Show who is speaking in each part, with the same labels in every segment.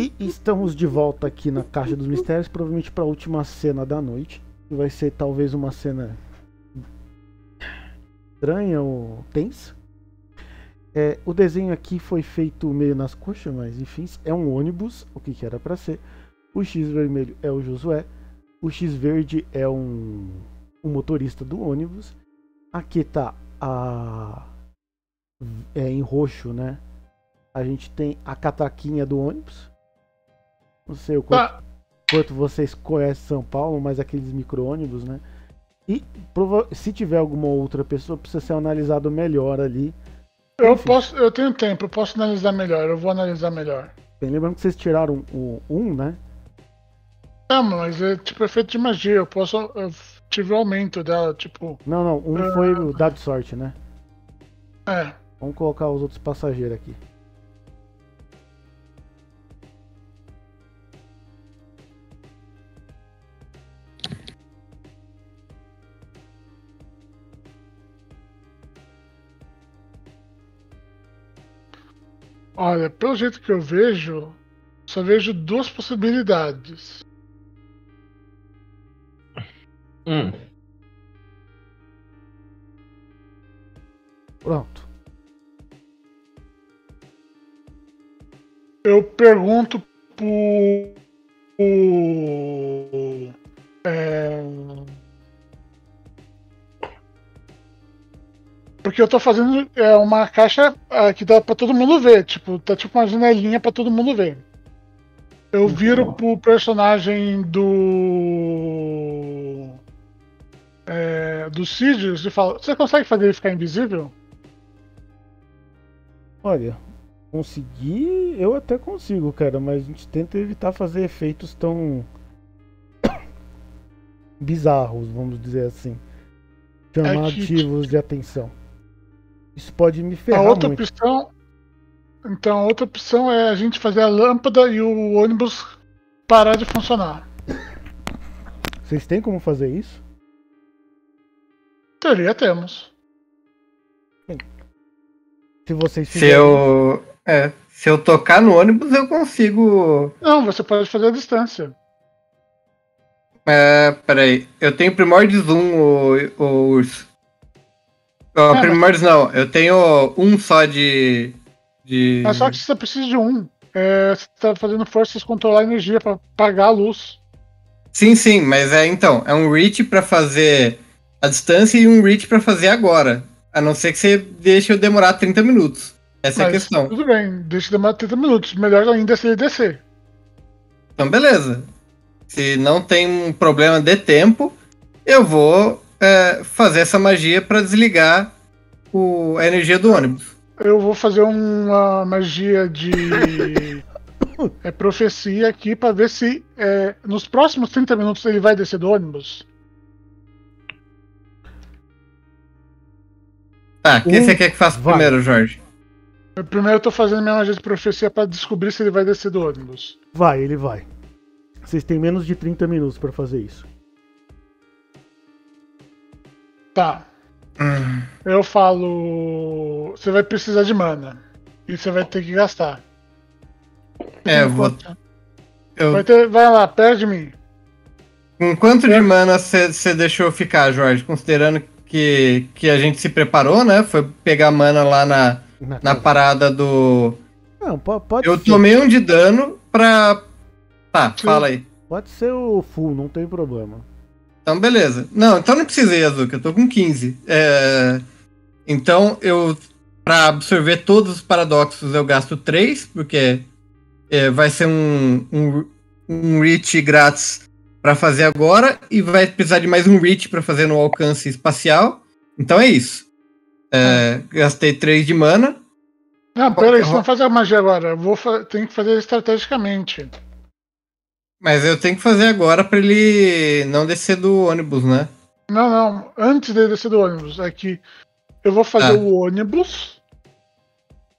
Speaker 1: E estamos de volta aqui na Caixa dos Mistérios, provavelmente para a última cena da noite. Que vai ser talvez uma cena estranha ou tensa. É, o desenho aqui foi feito meio nas coxas, mas enfim, é um ônibus, o que, que era para ser. O X vermelho é o Josué. O X verde é um, um motorista do ônibus. Aqui tá a. É em roxo, né? A gente tem a cataquinha do ônibus. Não sei o quanto, ah. quanto vocês conhecem São Paulo, mas aqueles micro-ônibus, né? E se tiver alguma outra pessoa, precisa ser analisado melhor ali.
Speaker 2: Eu posso, eu tenho tempo, eu posso analisar melhor, eu vou analisar melhor.
Speaker 1: Bem, lembrando que vocês tiraram o 1, um, né?
Speaker 2: Não, mas é tipo efeito de magia, eu posso. Eu tive o aumento dela, tipo.
Speaker 1: Não, não, um foi o dado de sorte, né?
Speaker 2: É.
Speaker 1: Vamos colocar os outros passageiros aqui.
Speaker 2: Olha, pelo jeito que eu vejo, só vejo duas possibilidades.
Speaker 3: Hum.
Speaker 1: Pronto.
Speaker 2: Eu pergunto porque eu tô fazendo é, uma caixa é, que dá pra todo mundo ver. Tipo, tá tipo uma janelinha pra todo mundo ver. Eu viro pro personagem do é, do Sidious e falo: Você consegue fazer ele ficar invisível?
Speaker 1: Olha, conseguir eu até consigo, cara, mas a gente tenta evitar fazer efeitos tão bizarros, vamos dizer assim. Chamativos é que... de atenção. Isso pode me ferrar.
Speaker 2: A outra
Speaker 1: muito.
Speaker 2: opção. Então, a outra opção é a gente fazer a lâmpada e o ônibus parar de funcionar.
Speaker 1: Vocês têm como fazer isso?
Speaker 2: Teria temos.
Speaker 1: Se vocês
Speaker 3: fizerem... Se eu. É, se eu tocar no ônibus, eu consigo.
Speaker 2: Não, você pode fazer a distância.
Speaker 3: É, peraí. Eu tenho primórdios 1, o, o urso. Oh, é, mas... não, eu tenho um só de. de...
Speaker 2: É só que você precisa de um. É, você tá fazendo forças controlar a energia para apagar a luz.
Speaker 3: Sim, sim, mas é então, é um reach para fazer a distância e um reach para fazer agora. A não ser que você deixe eu demorar 30 minutos. Essa Mas, é a questão.
Speaker 2: Tudo bem, deixa demorar 30 minutos. Melhor ainda se ele descer.
Speaker 3: Então, beleza. Se não tem um problema de tempo, eu vou é, fazer essa magia para desligar o, a energia do ônibus.
Speaker 2: Eu vou fazer uma magia de é, profecia aqui para ver se é, nos próximos 30 minutos ele vai descer do ônibus.
Speaker 3: Tá, o que um, você quer que faça vai. primeiro, Jorge?
Speaker 2: Primeiro eu tô fazendo minha magia de profecia para descobrir se ele vai descer do ônibus.
Speaker 1: Vai, ele vai. Vocês têm menos de 30 minutos para fazer isso.
Speaker 2: Tá. Hum. Eu falo. Você vai precisar de mana. E você vai ter que gastar.
Speaker 3: É, eu vou.
Speaker 2: Eu... Vai, ter... vai lá, perde mim.
Speaker 3: Com quanto de mana você deixou ficar, Jorge? Considerando que, que a gente se preparou, né? Foi pegar mana lá na, na parada do.
Speaker 1: Não, pode
Speaker 3: Eu ser. tomei um de dano pra. Tá, Sim. fala aí.
Speaker 1: Pode ser o full, não tem problema.
Speaker 3: Então, beleza. Não, então não precisei, Azuka, eu tô com 15. É... Então, eu. Pra absorver todos os paradoxos, eu gasto 3, porque é, vai ser um, um, um reach grátis para fazer agora e vai precisar de mais um reach para fazer no alcance espacial. Então é isso. É, gastei 3 de mana.
Speaker 2: Não, peraí, você não faz a magia agora. Eu vou tenho que fazer estrategicamente.
Speaker 3: Mas eu tenho que fazer agora para ele não descer do ônibus, né?
Speaker 2: Não, não. Antes dele descer do ônibus. É que eu vou fazer ah. o ônibus.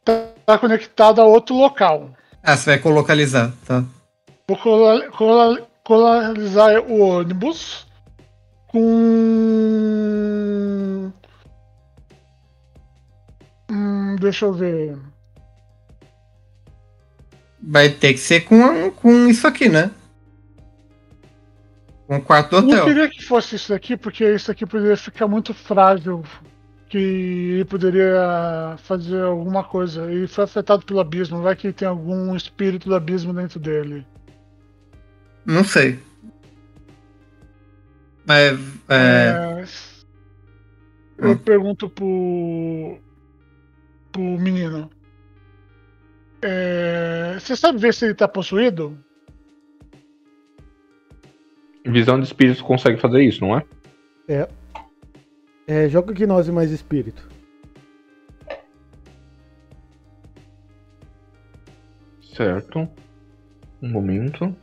Speaker 2: Tá, conectado a outro local.
Speaker 3: Ah, você vai colocalizar, tá?
Speaker 2: Vou colarizar o ônibus com. Hum, deixa eu ver.
Speaker 3: vai ter que ser com, com isso aqui, né? O quarto
Speaker 2: Eu não
Speaker 3: hotel.
Speaker 2: queria que fosse isso daqui, porque isso aqui poderia ficar muito frágil. Que ele poderia fazer alguma coisa. Ele foi afetado pelo abismo. Vai que tem algum espírito do abismo dentro dele.
Speaker 3: Não sei. Mas. É,
Speaker 2: É, Eu
Speaker 3: Hum.
Speaker 2: pergunto pro. pro menino. É, Você sabe ver se ele tá possuído?
Speaker 4: Visão de espírito consegue fazer isso, não é?
Speaker 1: É, joga gnose mais espírito.
Speaker 4: Certo. Um momento.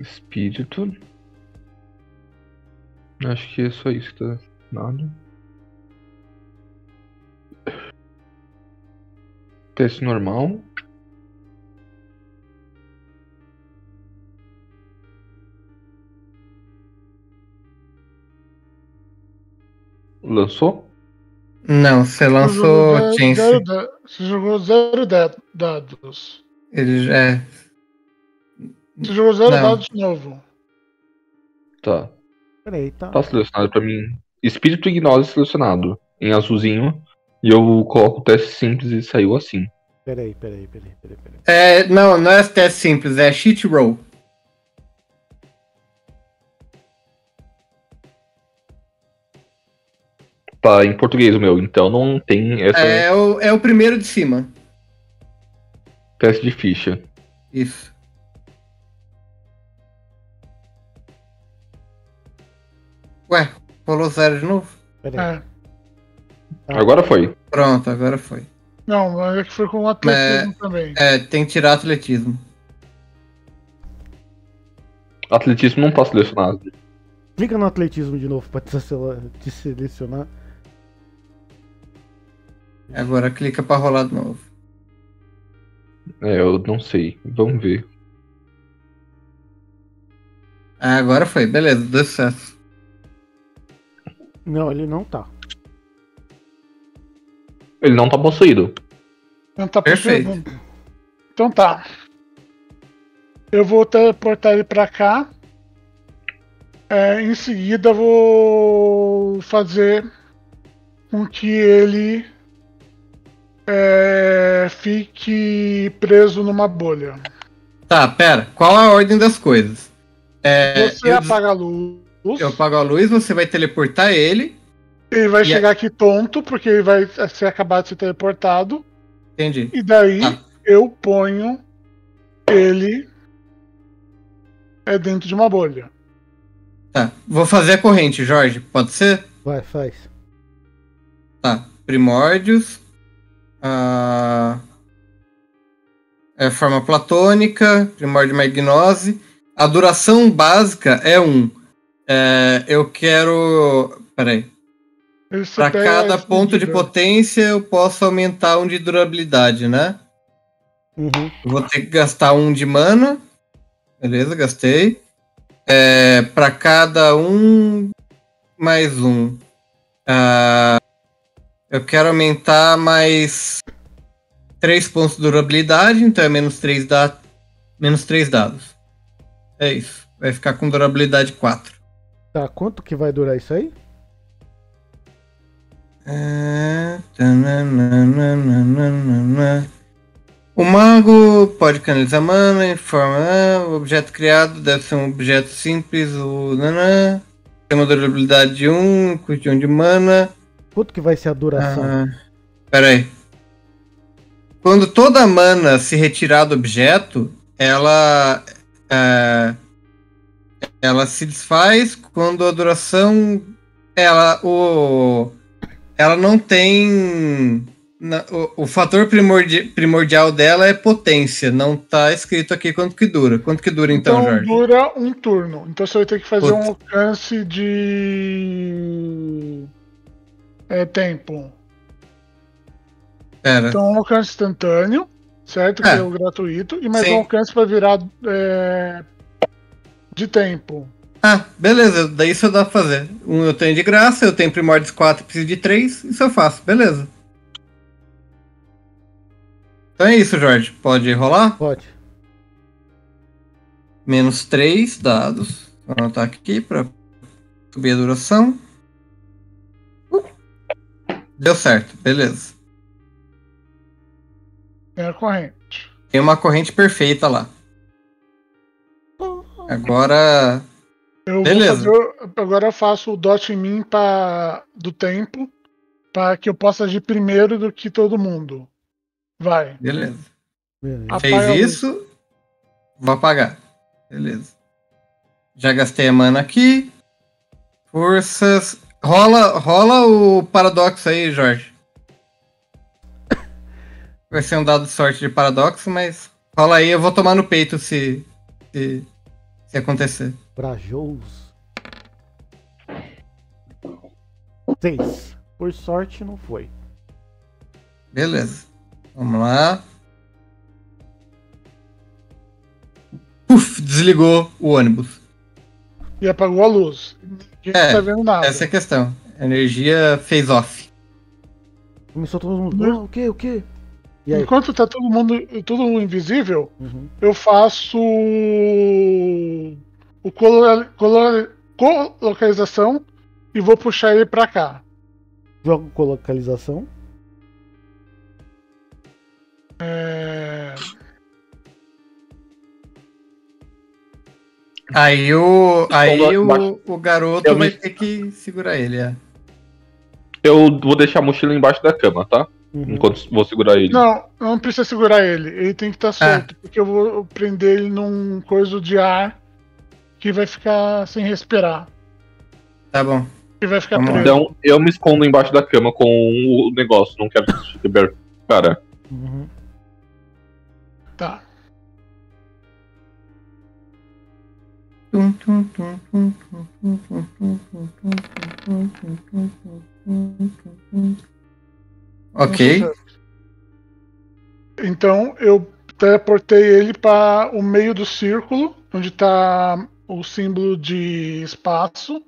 Speaker 4: Espírito. Acho que é só isso que tá nada. Teste normal. Lançou?
Speaker 3: não, você
Speaker 2: Você
Speaker 3: lançou
Speaker 2: jogou zero- Você jogou zero da- dados.
Speaker 3: Ele já. É,
Speaker 2: Você jogou zero
Speaker 3: Não.
Speaker 2: dados de novo.
Speaker 4: Tá.
Speaker 1: Peraí, tá.
Speaker 4: Tá selecionado pra mim. Espírito e gnose selecionado. Em azulzinho. E eu coloco o teste simples e saiu assim.
Speaker 1: Peraí, peraí, peraí, peraí, peraí.
Speaker 3: é, não, não é teste simples, é cheat roll.
Speaker 4: Tá em português o meu, então não tem essa
Speaker 3: É o, é o primeiro de cima.
Speaker 4: teste de ficha.
Speaker 3: Isso. Ué, rolou zero de novo?
Speaker 1: peraí.
Speaker 2: É.
Speaker 1: Tá.
Speaker 4: Agora foi.
Speaker 3: Pronto, agora foi.
Speaker 2: Não, mas é que foi com o atletismo também.
Speaker 3: É, tem que tirar atletismo.
Speaker 4: Atletismo não tá selecionado.
Speaker 1: Clica no atletismo de novo pra te sele- te selecionar.
Speaker 3: Agora clica pra rolar de novo.
Speaker 4: É, eu não sei. Vamos ver.
Speaker 3: Ah, agora foi, beleza, deu sucesso.
Speaker 1: Não, ele não tá.
Speaker 4: Ele não tá possuído.
Speaker 2: Não tá
Speaker 3: Perfeito.
Speaker 2: possuído. Então tá. Eu vou teleportar ele pra cá. É, em seguida eu vou fazer com que ele é, fique preso numa bolha.
Speaker 3: Tá, pera, qual a ordem das coisas? É,
Speaker 2: Você
Speaker 3: eu,
Speaker 2: apaga a luz.
Speaker 3: Eu apago a luz, você vai teleportar ele.
Speaker 2: Ele vai chegar aqui tonto, porque ele vai ser acabado de ser teleportado.
Speaker 3: Entendi.
Speaker 2: E daí
Speaker 3: Tá.
Speaker 2: eu ponho ele é dentro de uma bolha.
Speaker 3: Tá, vou fazer a corrente, Jorge, pode ser?
Speaker 1: Vai, faz.
Speaker 3: Tá, primórdios. Ah, é forma platônica, primórdio uma gnose. A duração básica é 1. Um. É, eu quero. Peraí. Para cada ponto de potência, eu posso aumentar um de durabilidade, né?
Speaker 1: Uhum.
Speaker 3: Vou ter que gastar um de mana. Beleza, gastei. É, para cada um, mais um. Ah, eu quero aumentar mais 3 pontos de durabilidade, então é menos 3, da... menos 3 dados. É isso. Vai ficar com durabilidade 4.
Speaker 1: Tá, quanto que vai durar isso aí?
Speaker 3: O mago pode canalizar mana em forma. ah, O objeto criado deve ser um objeto simples. O nanã. Tem uma durabilidade de 1, custo de 1 de mana.
Speaker 1: Quanto que vai ser a duração?
Speaker 3: Ah, pera aí. Quando toda a mana se retirar do objeto, ela. é, ela se desfaz quando a duração. Ela. O, ela não tem. na- o, o fator primordi- primordial dela é potência. Não tá escrito aqui quanto que dura. Quanto que dura então,
Speaker 2: Então
Speaker 3: Jorge?
Speaker 2: dura um turno. Então você vai ter que fazer um alcance de. É, tempo.
Speaker 3: Pera.
Speaker 2: Então um alcance instantâneo, certo? Que
Speaker 3: É.
Speaker 2: é o gratuito. E mais
Speaker 3: Sim.
Speaker 2: um alcance para virar é, de tempo.
Speaker 3: Ah, beleza, daí isso dá pra fazer. Um eu tenho de graça, eu tenho Primórdios 4 preciso de 3, isso eu faço, beleza. Então é isso, Jorge. Pode rolar?
Speaker 1: Pode.
Speaker 3: Menos 3 dados. Vou anotar aqui pra subir a duração. Uh, Deu certo, beleza.
Speaker 2: Tem a corrente.
Speaker 3: Tem uma corrente perfeita lá. Agora.
Speaker 2: Eu
Speaker 3: Beleza.
Speaker 2: Vou fazer, agora eu faço o dot em mim pra, do tempo para que eu possa agir primeiro do que todo mundo. Vai.
Speaker 3: Beleza.
Speaker 1: Beleza.
Speaker 3: Fez isso. Vou apagar. Beleza. Já gastei a mana aqui. Forças. Rola, rola o paradoxo aí, Jorge. Vai ser um dado de sorte de paradoxo, mas rola aí, eu vou tomar no peito se, se, se acontecer.
Speaker 1: Brajous. Seis. Por sorte, não foi.
Speaker 3: Beleza. Vamos lá. Puf, desligou o ônibus.
Speaker 2: E apagou a luz. Ninguém
Speaker 3: É,
Speaker 2: tá vendo nada.
Speaker 3: Essa é a questão. A energia fez off.
Speaker 1: Começou todo mundo.
Speaker 2: Não.
Speaker 1: Ah, o que? O que? E aí?
Speaker 2: Enquanto tá todo mundo tudo invisível,
Speaker 1: Uhum.
Speaker 2: eu faço o colo- colo- colocalização e vou puxar ele pra cá.
Speaker 1: Jogo com localização.
Speaker 2: É,
Speaker 3: Aí o, aí
Speaker 4: Então,
Speaker 3: o, o garoto
Speaker 4: Eu
Speaker 3: vai
Speaker 4: me-
Speaker 3: ter que segurar ele, é.
Speaker 4: Eu vou deixar a mochila embaixo da cama, tá?
Speaker 1: Uhum.
Speaker 4: Enquanto vou segurar ele.
Speaker 2: Não, não precisa segurar ele. Ele tem que estar
Speaker 3: Ah.
Speaker 2: solto, porque eu vou prender ele num coisa de ar que vai ficar sem respirar.
Speaker 3: Tá bom.
Speaker 2: Que vai ficar
Speaker 3: Vamos
Speaker 2: preso.
Speaker 4: Então eu me escondo embaixo da cama com o negócio. Não quero que isso fique aberto. Cara,
Speaker 1: Uhum.
Speaker 2: Tá.
Speaker 3: Ok.
Speaker 2: Então eu teleportei ele para o meio do círculo, onde tá o símbolo de espaço.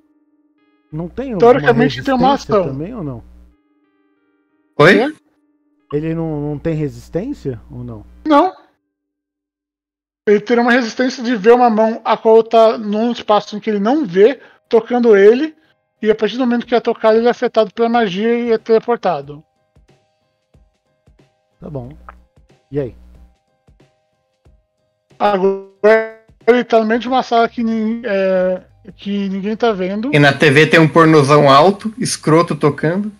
Speaker 1: Não tem
Speaker 2: Teoricamente tem uma
Speaker 1: resistência
Speaker 2: ação.
Speaker 1: também ou não?
Speaker 3: Oi?
Speaker 1: Ele não, não tem resistência ou não?
Speaker 2: Não. Ele teria uma resistência de ver uma mão a qual tá num espaço em que ele não vê, tocando ele, e a partir do momento que é tocado, ele é afetado pela magia e é teleportado.
Speaker 1: Tá bom. E aí?
Speaker 2: Agora ele tá no meio de uma sala que, é, que ninguém tá vendo.
Speaker 3: E na TV tem um pornozão alto, escroto tocando.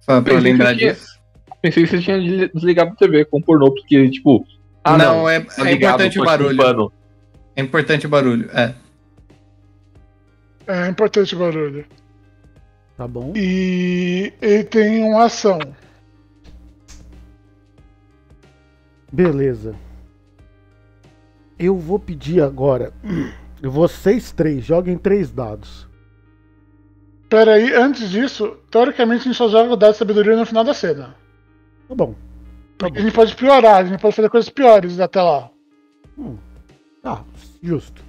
Speaker 3: Só pra lembrar disso.
Speaker 4: pensei que você tinha de- desligado a TV com pornô, porque, tipo. Ah,
Speaker 3: não,
Speaker 4: não,
Speaker 3: é,
Speaker 4: tá
Speaker 3: é importante o barulho.
Speaker 4: escutando.
Speaker 3: É importante o barulho. É.
Speaker 2: É importante o barulho.
Speaker 1: Tá bom.
Speaker 2: E ele tem uma ação.
Speaker 1: Beleza. Eu vou pedir agora. Vocês três joguem três dados.
Speaker 2: Pera aí, antes disso, teoricamente a gente só joga o dado de sabedoria no final da cena.
Speaker 1: Tá bom. Tá
Speaker 2: A
Speaker 1: bom.
Speaker 2: gente pode piorar, a gente pode fazer coisas piores até lá.
Speaker 1: Tá, justo.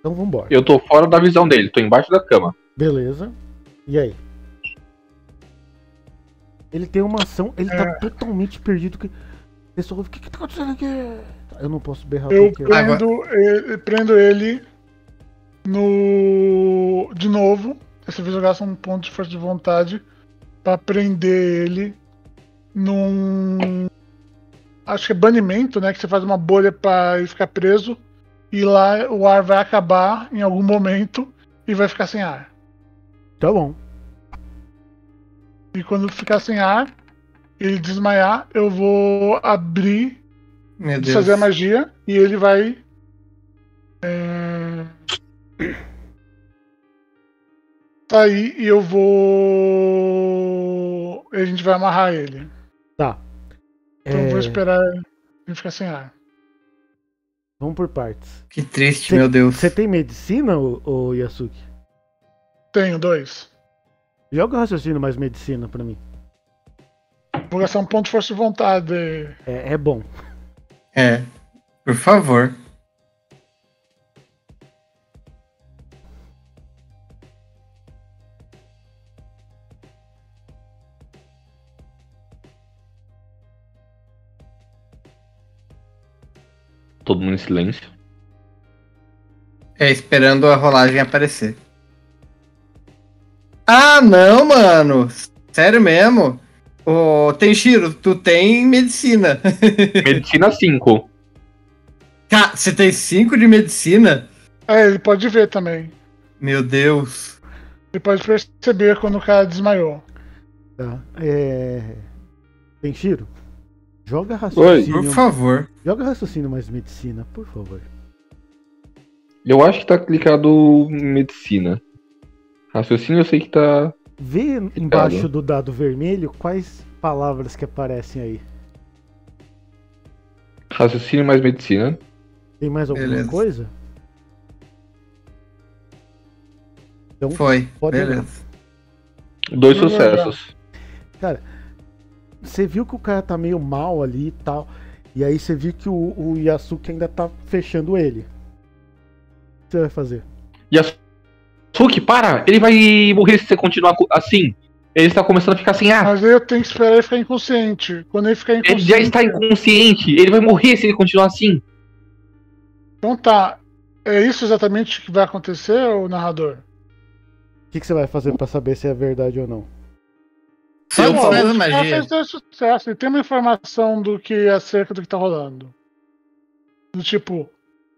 Speaker 1: Então vambora.
Speaker 4: Eu tô fora da visão dele, tô embaixo da cama.
Speaker 1: Beleza. E aí? Ele tem uma ação, ele tá
Speaker 2: É.
Speaker 1: totalmente perdido. Pessoal, o que que tá acontecendo aqui? Eu não posso berrar
Speaker 2: Eu
Speaker 1: porque
Speaker 2: prendo, ele, prendo ele no. De novo. Dessa vez eu gasto um ponto de força de vontade pra prender ele num. Acho que é banimento, né? Que você faz uma bolha pra ele ficar preso. E lá o ar vai acabar em algum momento e vai ficar sem ar.
Speaker 1: Tá bom.
Speaker 2: E quando ficar sem ar, ele desmaiar, eu vou abrir,
Speaker 3: Meu Deus.
Speaker 2: desfazer a magia e ele vai. É... Sair e eu vou. A gente vai amarrar ele.
Speaker 1: Tá.
Speaker 2: Então eu vou
Speaker 1: É,
Speaker 2: esperar ele ficar sem ar.
Speaker 1: Vamos por partes.
Speaker 3: Que triste,
Speaker 1: Cê-
Speaker 3: meu Deus.
Speaker 1: Você tem medicina, ô, ô Yasuki?
Speaker 2: Tenho dois.
Speaker 1: Joga o raciocínio mais medicina pra mim.
Speaker 2: Vou gastar é um ponto de força de vontade.
Speaker 1: É, é bom.
Speaker 3: É. Por favor.
Speaker 4: Todo mundo em silêncio.
Speaker 3: É, esperando a rolagem aparecer. Ah, não, mano! Sério mesmo? Ô, Tenshiro, tu tem medicina.
Speaker 4: Medicina 5.
Speaker 3: Cara, você tem 5 de medicina?
Speaker 2: É, ele pode ver também.
Speaker 3: Meu Deus.
Speaker 2: Ele pode perceber quando o cara desmaiou.
Speaker 1: Tá. É. Tenshiro, joga
Speaker 3: Por
Speaker 1: raciocínio.
Speaker 3: favor.
Speaker 1: Joga raciocínio mais medicina, por favor.
Speaker 4: Eu acho que tá clicado em medicina. Raciocínio eu sei que tá.
Speaker 1: Vê embaixo do dado vermelho quais palavras que aparecem aí.
Speaker 4: Raciocínio mais medicina.
Speaker 1: Tem mais alguma
Speaker 3: Beleza.
Speaker 1: coisa? Então,
Speaker 3: Foi.
Speaker 1: Pode
Speaker 3: Beleza.
Speaker 4: Dois
Speaker 2: Não, não, não.
Speaker 4: sucessos.
Speaker 1: você viu que o cara tá meio mal ali e tal. E aí você viu que o, o Yasuki ainda tá fechando ele. O que você vai fazer?
Speaker 4: Yasuki, para! Ele vai morrer se você continuar co- assim. Ele está começando a ficar assim, ah,
Speaker 2: Mas aí eu tenho que esperar ele ficar inconsciente. Quando ele ficar
Speaker 4: ele
Speaker 2: inconsciente.
Speaker 4: já está inconsciente. Ele vai morrer se ele continuar assim.
Speaker 2: Então tá. É isso exatamente que vai acontecer, o narrador?
Speaker 1: O que, que você vai fazer pra saber se é verdade ou não?
Speaker 3: Só
Speaker 4: Eu
Speaker 3: faz
Speaker 4: falo,
Speaker 3: a
Speaker 2: O cara
Speaker 3: magia.
Speaker 2: fez sucesso. Ele tem uma informação do que acerca do que tá rolando. Do tipo,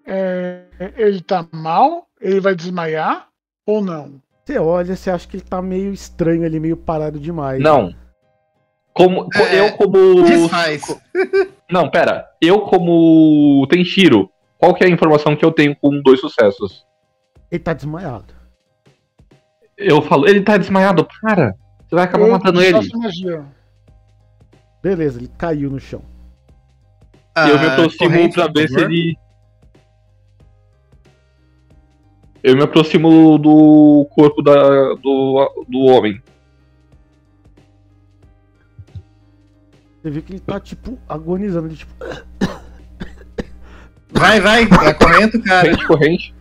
Speaker 2: é, ele tá mal? Ele vai desmaiar? Ou não?
Speaker 1: Você olha, você acha que ele tá meio estranho ali, meio parado demais.
Speaker 4: Não. Como, co-
Speaker 3: É,
Speaker 4: eu como.
Speaker 3: Desfaz.
Speaker 4: Não, pera. Eu como Tenshiro, qual que é a informação que eu tenho com dois sucessos?
Speaker 1: Ele tá desmaiado.
Speaker 4: Eu falo, ele tá desmaiado, para. Você vai acabar
Speaker 2: Eu
Speaker 4: matando ele.
Speaker 2: magia.
Speaker 1: Beleza, ele caiu no chão.
Speaker 4: eu me
Speaker 3: Ah,
Speaker 4: aproximo pra ver se ele. Eu me aproximo do corpo da, do, do homem.
Speaker 1: Você viu que ele tá, tipo, agonizando. Ele, tipo,
Speaker 3: Vai, vai. Acorrenta o cara.
Speaker 4: Corrente, corrente.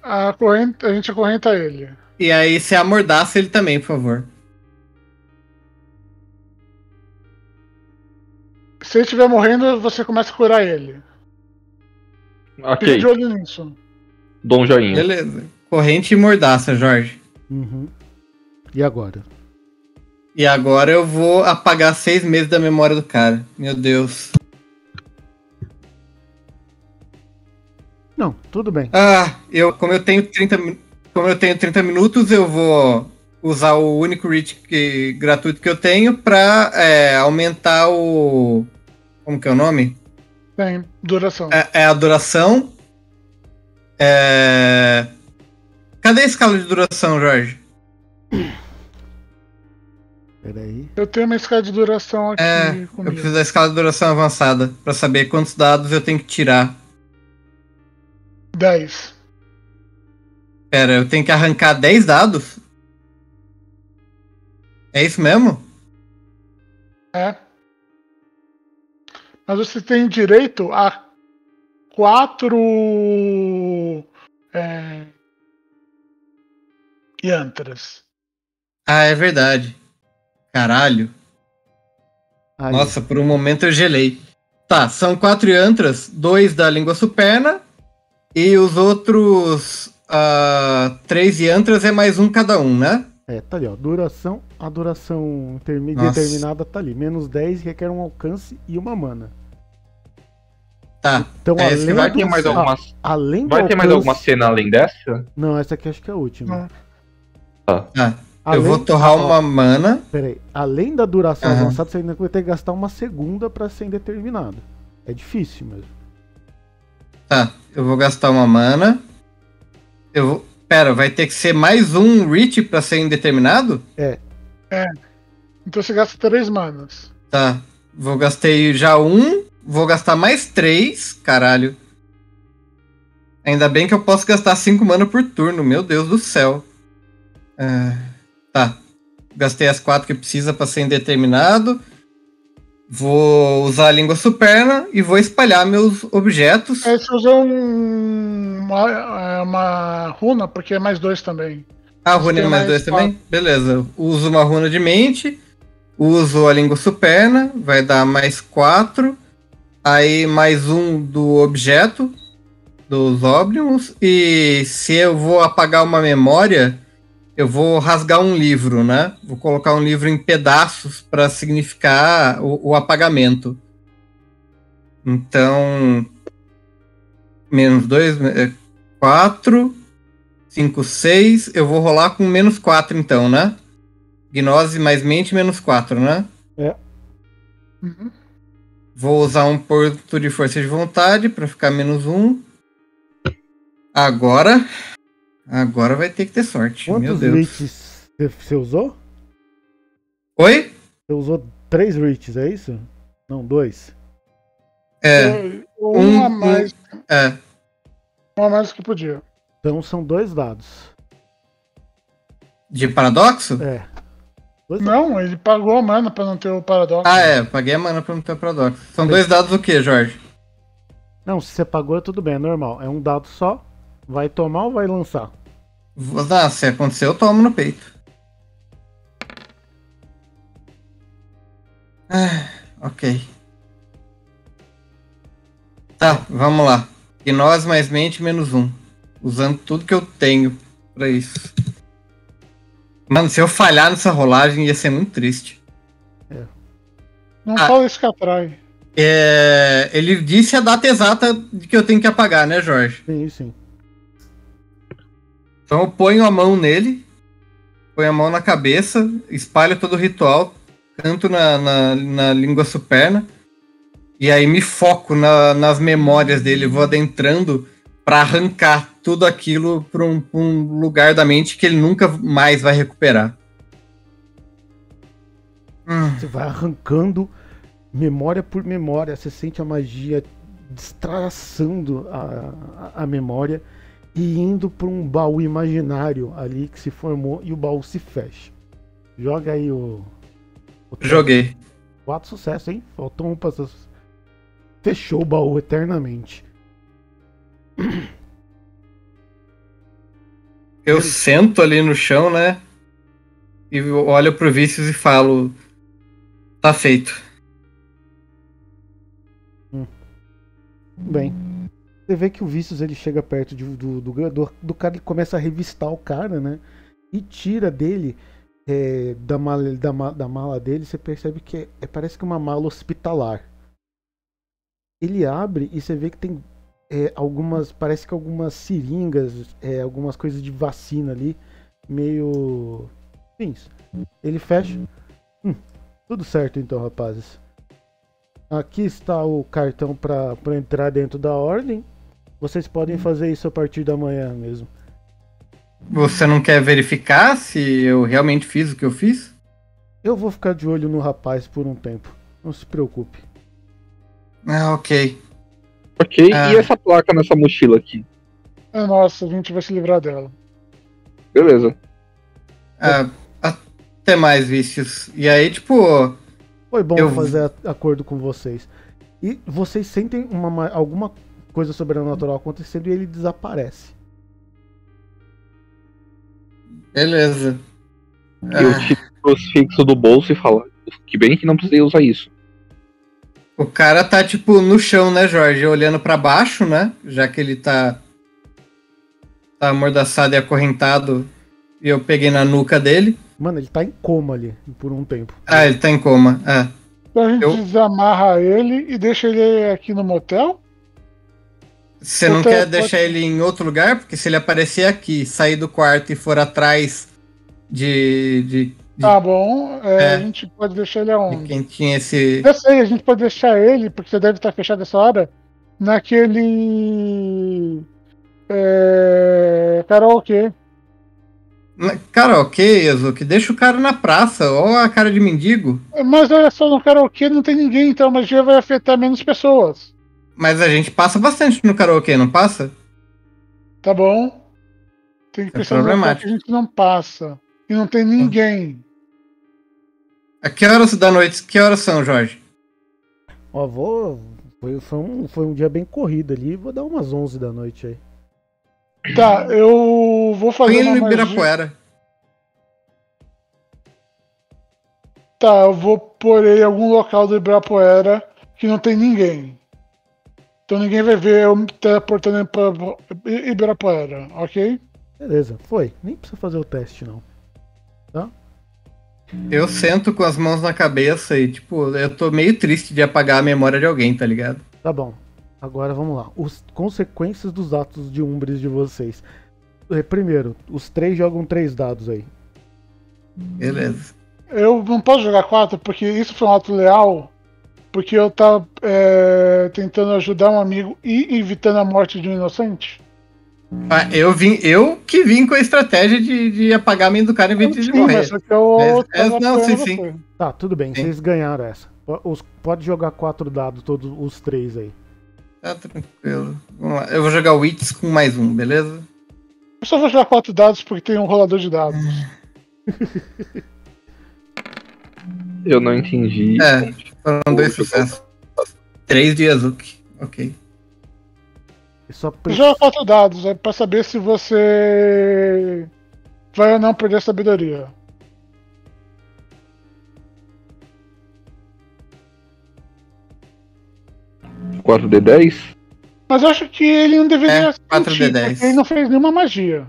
Speaker 2: A, corrente, a gente acorrenta ele.
Speaker 3: E aí você amordaça ele também, por favor.
Speaker 2: Se ele estiver morrendo, você começa a curar ele.
Speaker 4: Ok,
Speaker 2: de olho nisso.
Speaker 4: Dou um joinha.
Speaker 3: Beleza. Corrente e mordaça, Jorge.
Speaker 1: uhum. E agora?
Speaker 3: E agora eu vou apagar seis meses da memória do cara. Meu Deus.
Speaker 1: Não, tudo bem.
Speaker 3: Ah, eu, como eu tenho 30, mi- como eu tenho 30 minutos, eu vou usar o único reach que- gratuito que eu tenho pra é, aumentar o. Como que é o nome?
Speaker 2: Tem duração.
Speaker 3: É, é a duração. É... Cadê a escala de duração, Jorge?
Speaker 1: Peraí.
Speaker 2: Eu tenho uma escala de duração aqui
Speaker 3: É, Eu
Speaker 2: comigo.
Speaker 3: preciso da escala de duração avançada pra saber quantos dados eu tenho que tirar.
Speaker 2: 10.
Speaker 3: Pera, eu tenho que arrancar 10 dados? É isso mesmo?
Speaker 2: É. Mas você tem direito a quatro é, yantras.
Speaker 3: Ah, é verdade. Caralho.
Speaker 1: Aí,
Speaker 3: Nossa, por um momento eu gelei. Tá, são quatro yantras, dois da língua superna e os outros ah, três yantras é mais um cada um, né?
Speaker 1: É, tá ali, ó. Duração. A duração termi-
Speaker 3: Nossa.
Speaker 1: determinada tá ali. Menos 10 requer um alcance e uma mana.
Speaker 3: Tá.
Speaker 1: Então,
Speaker 3: É, esse
Speaker 1: além
Speaker 3: vai
Speaker 1: do,
Speaker 4: Tem mais
Speaker 1: ah,
Speaker 4: algumas.
Speaker 1: além
Speaker 4: Vai ter mais alguma cena além dessa?
Speaker 1: Não, essa aqui acho que é a última.
Speaker 2: Não.
Speaker 3: tá. Eu
Speaker 1: Além-
Speaker 3: vou torrar
Speaker 1: ah,
Speaker 3: uma mana.
Speaker 1: Peraí. Além da duração
Speaker 3: Aham.
Speaker 1: avançada, você ainda vai ter que gastar uma segunda pra ser indeterminado. É difícil mesmo.
Speaker 3: Tá, eu vou gastar uma mana. Eu vou. Pera, vai ter que ser mais um reach pra ser indeterminado?
Speaker 2: Então você gasta três manas.
Speaker 3: Tá. Vou gastei já um. Vou gastar mais três. Caralho. Ainda bem que eu posso gastar cinco mana por turno. Meu Deus do céu. É, tá. Gastei as quatro que precisa pra ser indeterminado. Vou usar a língua superna e vou espalhar meus objetos.
Speaker 2: Aí você usa um, uma, é, uma runa, porque é mais dois também.
Speaker 3: Ah, runa
Speaker 2: tem
Speaker 3: mais
Speaker 2: mais
Speaker 3: dois também? Beleza. Uso uma runa de mente. Uso a língua superna. Vai dar mais quatro. Aí mais um do objeto, dos Oblions, e se eu vou apagar uma memória, eu vou rasgar um livro, né? Vou colocar um livro em pedaços para significar o, o apagamento. Então, menos 2, 4, 5, 6. Eu vou rolar com menos 4, então, né? Gnose mais mente, menos 4, né?
Speaker 1: É.
Speaker 2: Uhum.
Speaker 3: Vou usar um ponto de força de vontade para ficar menos 1. Agora. Agora vai ter que ter sorte. Meu
Speaker 1: Quantos
Speaker 3: Deus.
Speaker 1: reaches você- você usou?
Speaker 3: Oi?
Speaker 1: Você usou três reaches, é isso? Não, dois.
Speaker 3: É.
Speaker 2: Um,
Speaker 3: Um-
Speaker 2: a mais,
Speaker 3: É.
Speaker 2: um a mais que podia.
Speaker 1: Então são dois dados.
Speaker 3: De paradoxo?
Speaker 1: É. Dois
Speaker 2: Não, ele pagou a mana pra não ter o paradoxo.
Speaker 3: Ah, é. Paguei a mana pra não ter paradoxo. São dois dados o que, Jorge?
Speaker 1: Não, se você pagou, tudo bem, é normal. É um dado só. Vai tomar ou vai lançar?
Speaker 3: Vou- Ah, se acontecer, eu tomo no peito. Ah, ok. Tá, vamos lá. Gnose mais mente menos um. Usando tudo que eu tenho pra isso. Mano, se eu falhar nessa rolagem ia ser muito triste.
Speaker 2: Não
Speaker 3: Ah.
Speaker 2: fala isso que atrai.
Speaker 3: É, ele disse a data exata de que eu tenho que apagar, né, Jorge?
Speaker 1: Sim, sim.
Speaker 3: Então eu ponho a mão nele, ponho a mão na cabeça, espalho todo o ritual, canto na, na, na língua superna, e aí me foco na- nas memórias dele, vou adentrando pra arrancar tudo aquilo pra um, um lugar da mente que ele nunca mais vai recuperar. Hum,
Speaker 1: Você vai arrancando memória por memória. Você sente a magia destraçando a, a, a memória e indo para um baú imaginário ali que se formou e o baú se fecha. Joga aí o. o
Speaker 3: joguei.
Speaker 1: Quatro sucessos, hein? Faltou um pra. Fechou o baú eternamente.
Speaker 3: Eu sento ali no chão, né? E olho pro Vícios e falo: Tá feito.
Speaker 1: Bem, você vê que o Vícius ele chega perto de- do, do, do, do cara e começa a revistar o cara, né? E tira dele, é, da, mala, da, da mala dele, você percebe que é, é- parece que uma mala hospitalar. Ele abre e você vê que tem é, algumas, parece que algumas seringas, é, algumas coisas de vacina ali, meio. Enfim, ele fecha. Hum, tudo certo então, rapazes. Aqui está o cartão para entrar dentro da ordem. Vocês podem fazer isso a partir da manhã mesmo.
Speaker 3: Você não quer verificar se eu realmente fiz o que eu fiz?
Speaker 1: Eu vou ficar de olho no rapaz por um tempo. Não se preocupe.
Speaker 3: Ah, ok.
Speaker 4: Ok,
Speaker 3: Ah.
Speaker 4: e essa placa nessa mochila aqui?
Speaker 2: É nossa, a gente vai se livrar dela.
Speaker 4: Beleza.
Speaker 3: Ah, até mais, vícios. E aí, tipo,
Speaker 1: Foi bom
Speaker 3: Eu-
Speaker 1: fazer acordo com vocês. E vocês sentem uma, ma- alguma coisa sobrenatural acontecendo e ele desaparece.
Speaker 3: beleza.
Speaker 4: Eu
Speaker 3: Ah,
Speaker 4: tiro o crucifixo do bolso e falo, que bem que não precisei usar isso.
Speaker 3: O cara tá, tipo, no chão, né, Jorge? Olhando pra baixo, né? Já que ele tá. Tá amordaçado e acorrentado. E eu peguei na nuca dele.
Speaker 1: Mano, ele tá em coma ali por um tempo.
Speaker 3: Ah, ele tá em coma. Ah.
Speaker 2: Então a gente
Speaker 3: Eu-
Speaker 2: desamarra ele e deixa ele aqui no motel?
Speaker 3: Você não quer deixar ele em outro lugar? Porque se ele aparecer aqui, sair do quarto e for atrás de, de,
Speaker 2: Tá bom, é,
Speaker 3: É.
Speaker 2: a gente pode deixar ele
Speaker 3: de
Speaker 2: aonde?
Speaker 3: quem tinha esse.
Speaker 2: Eu sei, a gente pode deixar ele, porque você deve estar fechado essa hora, naquele. É, karaokê.
Speaker 3: Na- Yazuki, deixa o cara na praça, ó a cara de mendigo.
Speaker 2: Mas olha só, no karaokê não tem ninguém, então a magia vai afetar menos pessoas.
Speaker 3: Mas a gente passa bastante no karaokê, não passa?
Speaker 2: Tá bom? Tem que
Speaker 3: É
Speaker 2: pensar que a gente não passa. E não tem ninguém.
Speaker 3: A que horas da noite? Que horas são, Jorge?
Speaker 1: Ó, vou. Foi, foi, um, foi um dia bem corrido ali. Vou dar umas 11 da noite aí.
Speaker 2: Tá, eu vou
Speaker 3: Põe
Speaker 2: fazer
Speaker 3: ele
Speaker 2: uma
Speaker 3: no
Speaker 2: magia.
Speaker 3: Ibirapuera.
Speaker 2: Tá, eu vou pôr ele em algum local do Ibirapuera que não tem ninguém. Então ninguém vai ver eu me teleportando pra Ibirapuera, ok?
Speaker 1: Beleza, foi. Nem precisa fazer o teste, não. Tá?
Speaker 3: Eu sento com as mãos na cabeça e, tipo, eu tô meio triste de apagar a memória de alguém, tá ligado?
Speaker 1: Tá bom. Agora vamos lá. Os consequências dos atos de umbres de vocês. É, Primeiro, os três jogam três dados aí.
Speaker 3: Beleza.
Speaker 2: Eu não posso jogar quatro porque isso foi um ato leal. Porque eu tava é, tentando ajudar um amigo e evitando a morte de um inocente.
Speaker 3: Ah, eu vim, eu que vim com a estratégia de, de apagar a mente do cara em vez de morrer.
Speaker 2: mas só que eu
Speaker 3: É, é, não, sim, sim.
Speaker 2: você.
Speaker 1: Tá, tudo bem.
Speaker 3: Sim.
Speaker 1: Vocês ganharam essa. Os- pode jogar quatro dados, todos os três aí.
Speaker 3: Tá tranquilo. Vamos lá. Eu vou jogar o Wits com mais um, beleza?
Speaker 2: Eu só vou jogar quatro dados porque tem um rolador de dados.
Speaker 4: Eu não entendi.
Speaker 3: É, foram dois sucessos. Três de Azuki. Ok.
Speaker 1: E só
Speaker 2: Eu
Speaker 1: pre-
Speaker 2: jogo quatro dados, é pra saber se você vai ou não perder a sabedoria.
Speaker 4: É 4D10?
Speaker 2: Mas eu acho que ele não deveria
Speaker 3: É,
Speaker 2: sentir,
Speaker 3: 4D10.
Speaker 2: porque ele não fez nenhuma magia.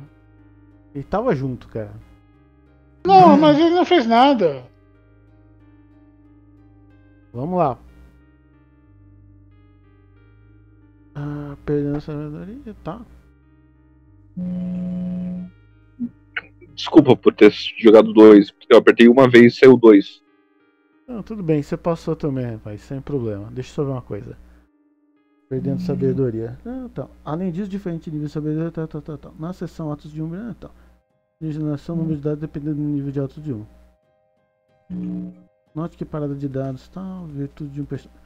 Speaker 1: Ele tava junto, cara.
Speaker 2: Não, mas ele não fez nada.
Speaker 1: Vamos lá. Ah, perdendo a sabedoria, tá.
Speaker 4: Desculpa por ter jogado dois. Eu apertei uma vez e saiu dois.
Speaker 1: Não, tudo bem, você passou também, rapaz, sem problema. Deixa eu só ver uma coisa. Perdendo sabedoria. Ah, tá. Além disso, diferente nível de sabedoria, tá, tá, tá, tá. Na seção atos de um, ah, tá. Regeneração, número de dados dependendo do nível de atos de um. Note que parada de dados, tá. Virtude de um personagem.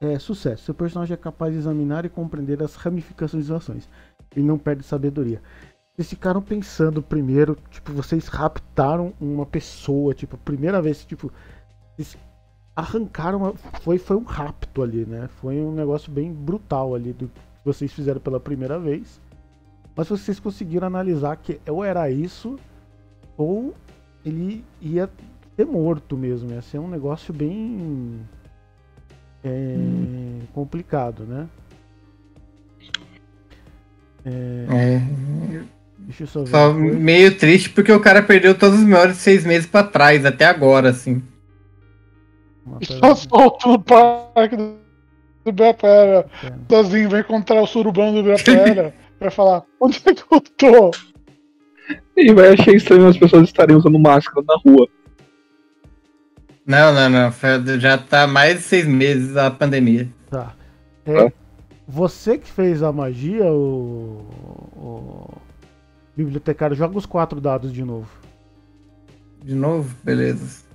Speaker 1: É, sucesso. Seu personagem é capaz de examinar e compreender as ramificações das ações. Ele não perde sabedoria. Vocês ficaram pensando primeiro, tipo, vocês raptaram uma pessoa, tipo, primeira vez, tipo, vocês arrancaram, uma, foi, foi um rapto ali, né? Foi um negócio bem brutal ali do que vocês fizeram pela primeira vez. Mas vocês conseguiram analisar que ou era isso, ou ele ia ser morto mesmo. Ia ser um negócio bem é, complicado, né? É,
Speaker 3: É,
Speaker 1: deixa eu só ver.
Speaker 3: só meio triste porque o cara perdeu todos os melhores seis meses pra trás, até agora, assim.
Speaker 2: Só solto no parque do Ibirapuera. Sozinho, vai encontrar o surubão do Ibirapuera. vai falar, onde é que eu tô?
Speaker 4: E vai achar estranho as pessoas estarem usando máscara na rua.
Speaker 3: Não, não, não. Já tá mais de seis meses a pandemia.
Speaker 1: Tá. É, você que fez a magia, o, o bibliotecário, joga os quatro dados de novo.
Speaker 3: De novo? Beleza.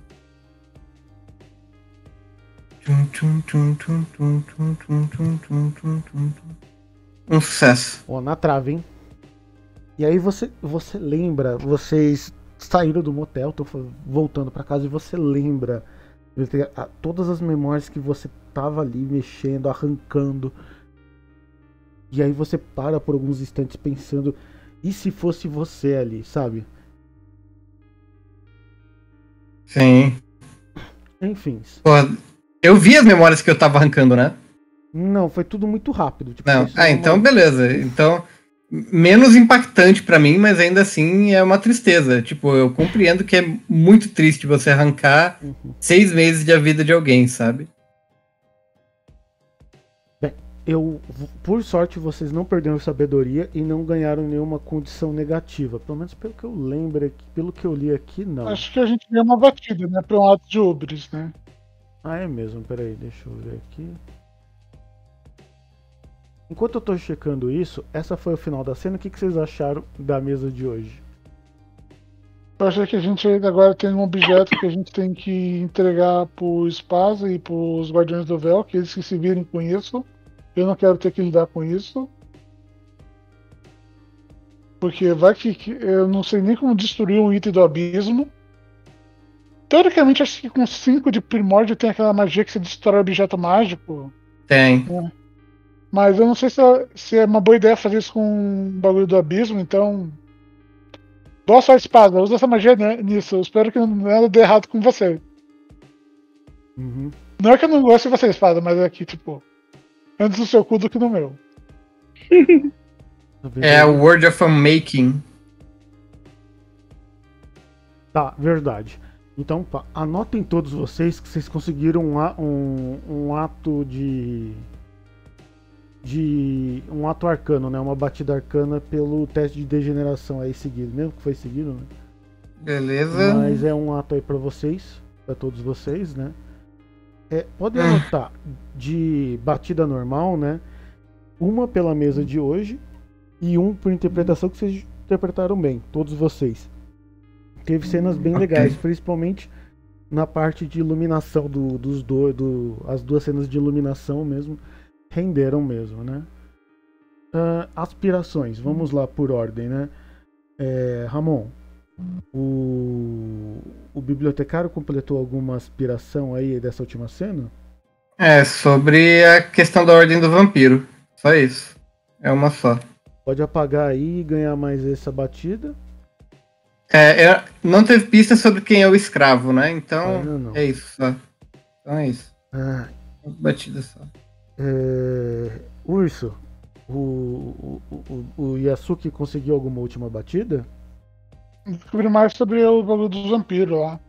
Speaker 3: Um sucesso.
Speaker 1: Ó, na trave, hein? E aí você, você lembra, vocês saíram do motel, estão voltando pra casa e você lembra todas as memórias que você tava ali mexendo, arrancando. E aí você para por alguns instantes pensando, e se fosse você ali, sabe?
Speaker 3: Sim.
Speaker 1: Enfim.
Speaker 3: Pô, eu vi as memórias que eu tava arrancando, né?
Speaker 1: Não, foi tudo muito rápido. tipo,
Speaker 3: Não. Ah,
Speaker 1: uma-
Speaker 3: então beleza. Então, menos impactante pra mim, mas ainda assim é uma tristeza. Tipo, eu compreendo que é muito triste você arrancar
Speaker 1: Uhum.
Speaker 3: seis meses da vida de alguém, sabe?
Speaker 1: Eu, por sorte, vocês não perderam sabedoria e não ganharam nenhuma condição negativa. Pelo menos pelo que eu lembro aqui, pelo que eu li aqui, não.
Speaker 2: Acho que a gente ganhou uma batida, né? Pra um ato de ubris, né?
Speaker 1: Ah, é mesmo, peraí, deixa eu ver aqui. Enquanto eu tô checando isso, essa foi o final da cena. O que, que vocês acharam da mesa de hoje?
Speaker 2: Eu acho que a gente ainda agora tem um objeto que a gente tem que entregar pro Spasa e pros Guardiões do Véu, que eles que se virem com isso. Eu não quero ter que lidar com isso. Porque vai que que eu não sei nem como destruir um item do abismo. Teoricamente, acho que com 5 de primórdio tem aquela magia que você destrói objeto mágico.
Speaker 3: Tem.
Speaker 2: Mas eu não sei se é, se é uma boa ideia fazer isso com o bagulho do abismo, então. Boa sorte, espada. Usa essa magia né, nisso. Eu espero que nada dê errado com você.
Speaker 1: Uhum.
Speaker 2: Não é que eu não gosto de você, espada, mas é que, tipo. Antes do seu cu do que no meu.
Speaker 3: É o Word of Making.
Speaker 1: Tá, verdade. Então, pá, anotem todos vocês que vocês conseguiram um, um, um ato de. De. um ato arcano, né? Uma batida arcana pelo teste de degeneração aí seguido, mesmo que foi seguido, né?
Speaker 3: Beleza.
Speaker 1: Mas é um ato aí pra vocês, pra todos vocês, né? É, podem
Speaker 3: Ah.
Speaker 1: anotar de batida normal, né? Uma pela mesa de hoje e um por interpretação que vocês interpretaram bem, todos vocês. Teve cenas bem
Speaker 3: Ok.
Speaker 1: legais, principalmente na parte de iluminação do, dos dois, do, as duas cenas de iluminação mesmo renderam mesmo, né? Ah, aspirações, vamos lá por ordem, né? É, Ramon, o, o bibliotecário completou alguma aspiração aí dessa última cena?
Speaker 3: É, sobre a questão da Ordem do Vampiro. Só isso. É uma só.
Speaker 1: Pode apagar aí e ganhar mais essa batida?
Speaker 3: É, é- não teve pista sobre quem é o escravo, né? Então,
Speaker 1: Ainda não.
Speaker 3: é isso só. Então é isso.
Speaker 1: Ah,
Speaker 3: Batida só.
Speaker 1: É, Urso, o, o, o, o Yasuki conseguiu alguma última batida?
Speaker 2: Descobri mais sobre o bagulho dos vampiros lá.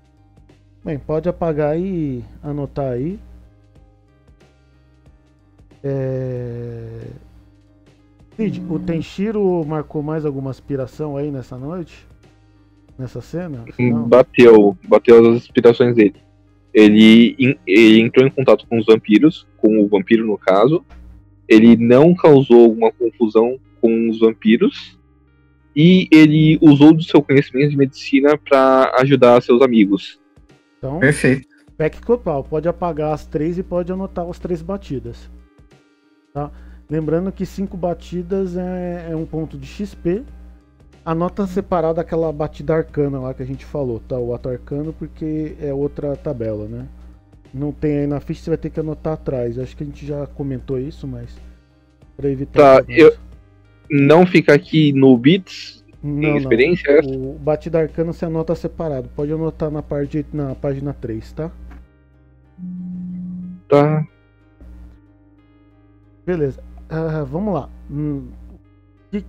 Speaker 1: Bem, pode apagar e anotar aí. É... Cid, o Tenshiro marcou mais alguma aspiração aí nessa noite? Nessa cena? Não?
Speaker 4: Bateu, bateu as inspirações dele. Ele, ele entrou em contato com os vampiros, com o vampiro no caso. Ele não causou alguma confusão com os vampiros. E ele usou do seu conhecimento de medicina para ajudar seus amigos.
Speaker 1: Então,
Speaker 3: Perfeito.
Speaker 1: pack total. Pode apagar as três e pode anotar as três batidas. Tá? Lembrando que cinco batidas é, é um ponto de XP. Anota separado aquela batida arcana lá que a gente falou, tá? O ato arcano, porque é outra tabela, né? Não tem aí na ficha, você vai ter que anotar atrás. Acho que a gente já comentou isso, mas. Pra evitar.
Speaker 4: Tá,
Speaker 1: problemas.
Speaker 4: Não fica aqui no Bits
Speaker 1: Não,
Speaker 4: em
Speaker 1: não.
Speaker 4: experiência. é
Speaker 1: O batida arcana você anota separado. Pode anotar na, parte, na página 3, tá?
Speaker 4: Tá.
Speaker 1: Beleza. Ah, vamos lá. Hum, que-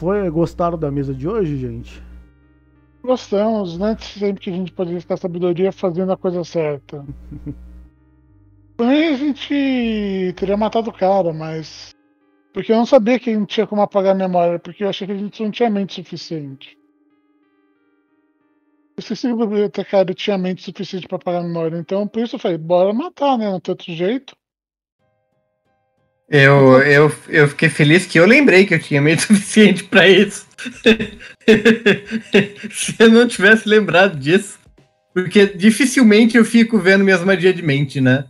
Speaker 1: foi, gostaram da mesa de hoje, gente?
Speaker 2: Gostamos, né? Sempre que a gente pode gastar sabedoria fazendo a coisa certa. Por mim a gente teria matado o cara, mas. Porque eu não sabia que a gente tinha como apagar a memória, porque eu achei que a gente não tinha mente suficiente. Eu esqueci que o bibliotecário tinha mente suficiente pra apagar a memória, então por isso eu falei, bora matar, né? Não tem outro jeito.
Speaker 3: Eu, eu, eu fiquei feliz que eu lembrei que eu tinha meio suficiente pra isso. Se eu não tivesse lembrado disso. Porque dificilmente eu fico vendo minhas magias de mente, né?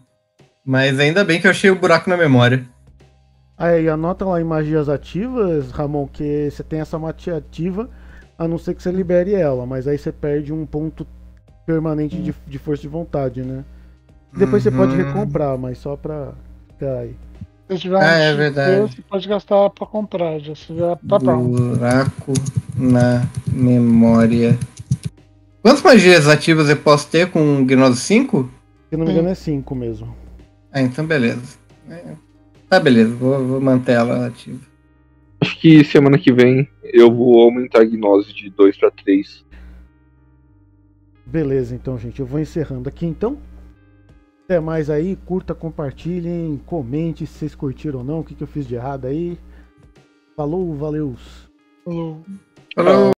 Speaker 3: Mas ainda bem que eu achei o buraco na memória.
Speaker 1: Aí anota lá em magias ativas, Ramon, que você tem essa magia ativa, a não ser que você libere ela, mas aí você perde um ponto permanente de, de força de vontade, né? Depois você pode
Speaker 3: Uhum.
Speaker 1: recomprar, mas só pra ficar aí.
Speaker 2: Se tiver um
Speaker 3: Ah, é
Speaker 2: XP,
Speaker 3: verdade.
Speaker 2: você pode gastar pra comprar, já se já tá.
Speaker 3: Buraco na memória. Quantas magias ativas eu posso ter com o Gnose 5?
Speaker 1: Se não me engano é 5 mesmo.
Speaker 3: Ah, então beleza. É. Tá, beleza. Vou, vou manter ela ativa.
Speaker 4: Acho que semana que vem eu vou aumentar a gnose de 2 para 3.
Speaker 1: Beleza, então, gente. Eu vou encerrando aqui, então. Até mais aí. Curta, compartilhem, comente se vocês curtiram ou não, o que, que eu fiz de errado aí. Falou, valeu.
Speaker 2: Falou.
Speaker 3: Falou.